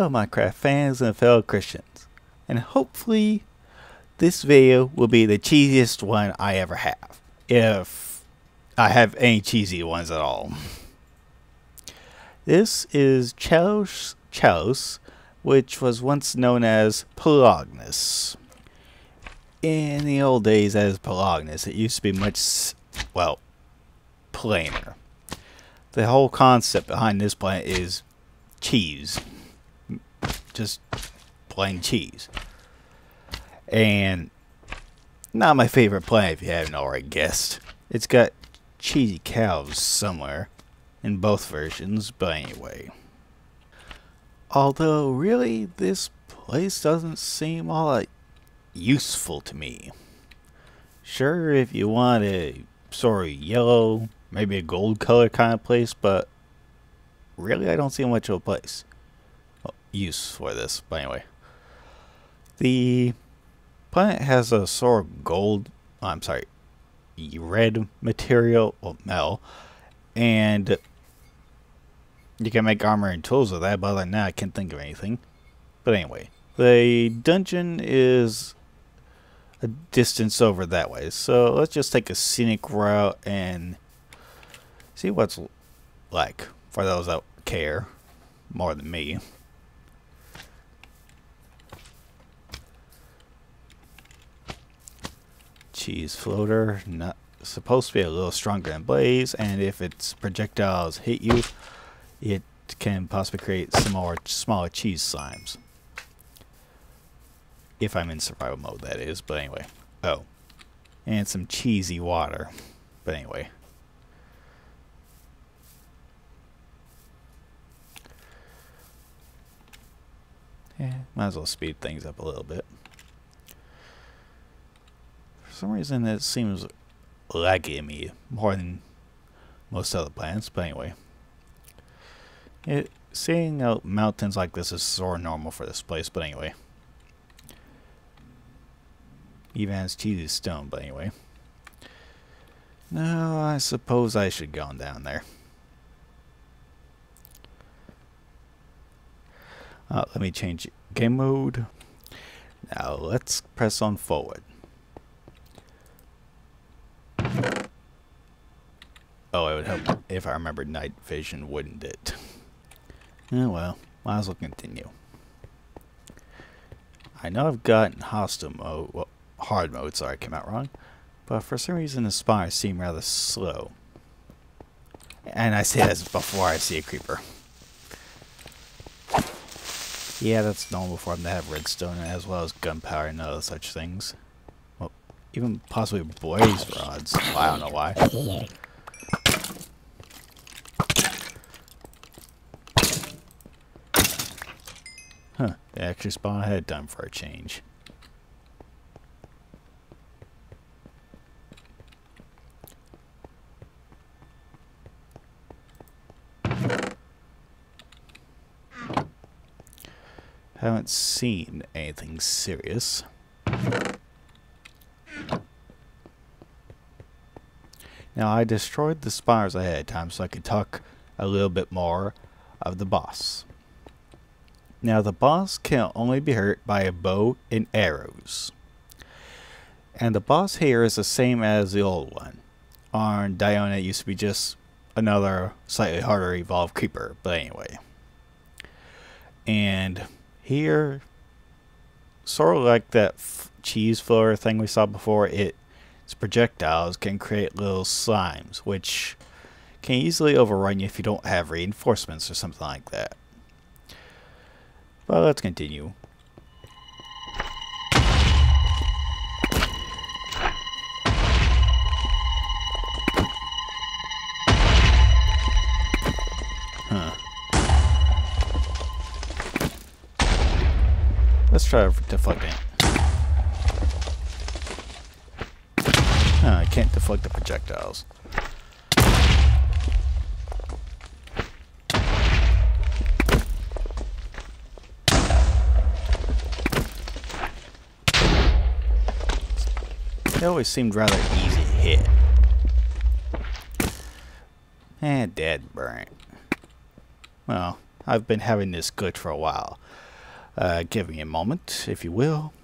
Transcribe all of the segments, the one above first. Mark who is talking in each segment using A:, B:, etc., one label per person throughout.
A: Hello Minecraft fans and fellow Christians. And hopefully this video will be the cheesiest one I ever have. If I have any cheesy ones at all. This is Chalos, Chalos which was once known as Polongnius. In the old days as Polongnius, it used to be much, well, plainer. The whole concept behind this plant is cheese. Just plain cheese. And not my favorite plant if you haven't already guessed. It's got cheesy cows somewhere in both versions, but anyway. Although, really, this place doesn't seem all that useful to me. Sure, if you want a sort of yellow, maybe a gold color kind of place, but really I don't see much of a place. Use for this, but anyway. The planet has a sort of gold, oh, I'm sorry, red material, well, metal, and you can make armor and tools with that, but other than that, I can't think of anything. But anyway, the dungeon is a distance over that way. So let's just take a scenic route and see what's like for those that care more than me. Cheese floater, not supposed to be a little stronger than blaze, and if its projectiles hit you, it can possibly create some more smaller cheese slimes. If I'm in survival mode, that is. But anyway. Oh. And some cheesy water. But anyway. Yeah, might as well speed things up a little bit. Some reason, it seems laggy to me more than most other plants. But anyway. It, seeing out mountains like this is sort of normal for this place, but anyway. Even has cheesy stone, but anyway. No, I suppose I should go on down there. Uh, let me change game mode. Now let's press on forward. Oh, it would help if I remembered night vision, wouldn't it? Yeah, well, might as well continue. I know I've gotten hostile mode, well, hard mode, sorry, I came out wrong, but for some reason the spires seem rather slow. And I say this before I see a creeper. Yeah, that's normal for them to have redstone as well as gunpowder and other such things. Well, even possibly blaze rods. I don't know why. Huh, actually spawn ahead of time for a change. Haven't seen anything serious. Now I destroyed the spires ahead of time so I could talk a little bit more of the boss. Now the boss can only be hurt by a bow and arrows. And the boss here is the same as the old one. On Diona it used to be just another slightly harder evolved creeper, but anyway. And here, sort of like that cheese floor thing we saw before, it, its projectiles can create little slimes, which can easily overrun you if you don't have reinforcements or something like that. Well, let's continue. Let's try deflecting. Huh, I can't deflect the projectiles. They always seemed rather easy to hit. Eh, dead burnt. Well, I've been having this glitch for a while. Uh, give me a moment, if you will.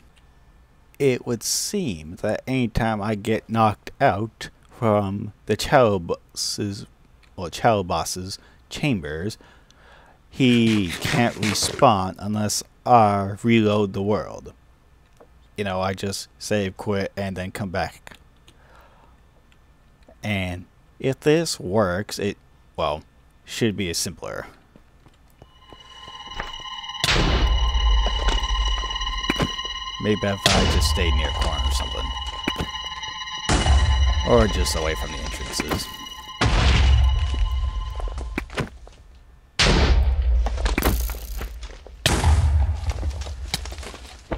A: It would seem that anytime I get knocked out from the Chow boss's, or Chow boss's chambers, he can't respawn unless I reload the world. You know, I just save, quit, and then come back. And if this works, it, well, should be simpler. Maybe if I just stayed near a corner or something. Or just away from the entrances.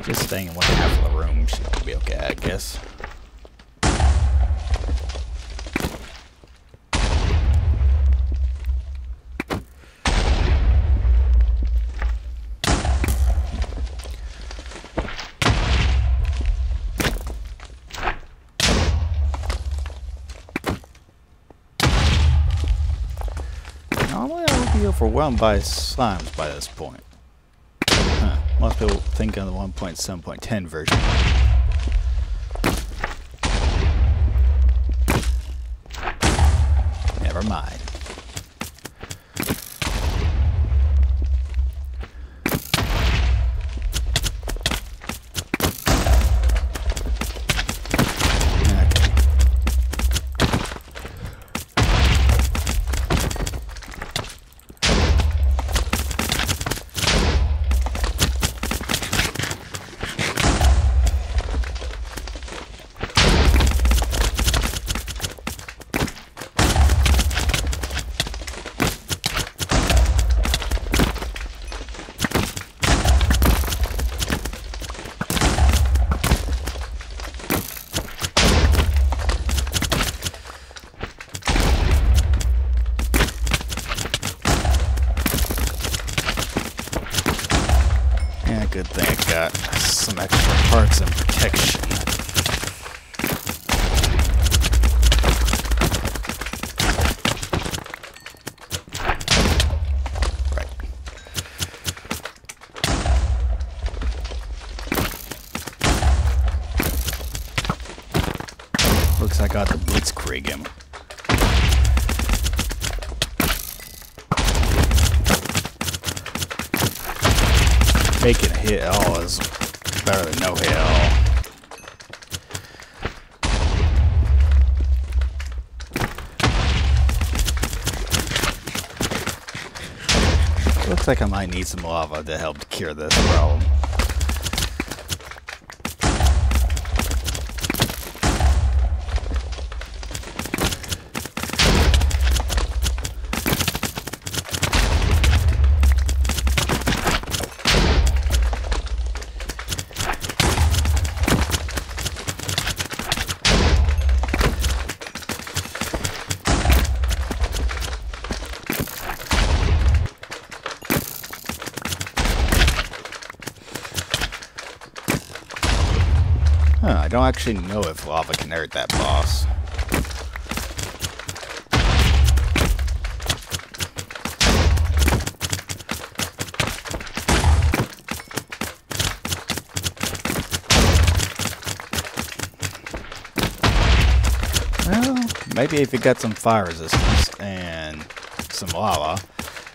A: Just staying in one half of the room should be okay, I guess. Normally I would be overwhelmed by slimes by this point. People think on the 1.7.10 version. Never mind. Okay. Yeah, good thing I got some extra parts and protection. Looks like I got the Blitzkrieg him. Making a hit at all is better than no hit at all. Looks like I might need some lava to help cure this problem. Huh, I don't actually know if lava can hurt that boss. Well, maybe if you got some fire resistance and some lava,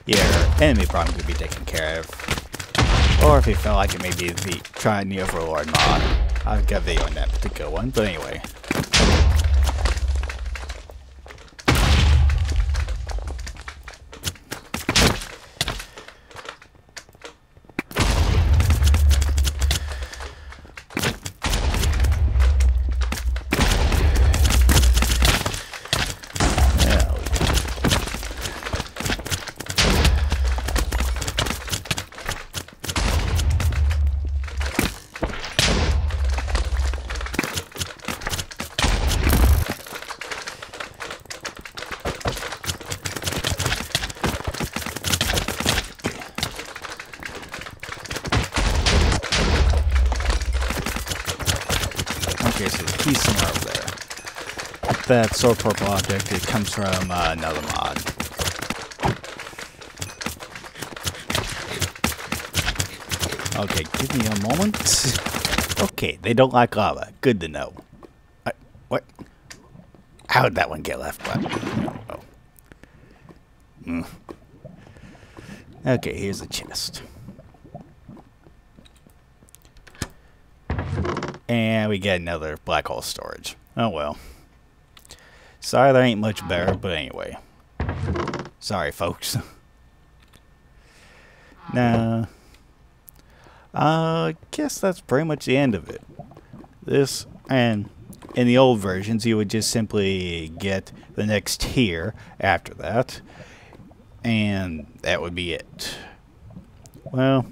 A: your enemy problem could be taken care of. Or if you felt like it maybe the trying the Overlord mod. I've got a video on that particular one, but anyway. Yeah, Okay, so the key's somewhere over there. That sword purple object, it comes from uh, another mod. Okay, give me a moment. Okay, they don't like lava. Good to know. I, what? How did that one get left? Oh. Mm. Okay, here's a chest. And we get another black hole storage. Oh well. Sorry there ain't much better, but anyway. Sorry, folks. now, I guess that's pretty much the end of it. This, and in the old versions, you would just simply get the next tier after that. And that would be it. Well,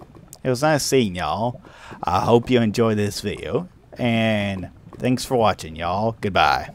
A: it was nice seeing y'all. I hope you enjoyed this video. And thanks for watching, y'all. Goodbye.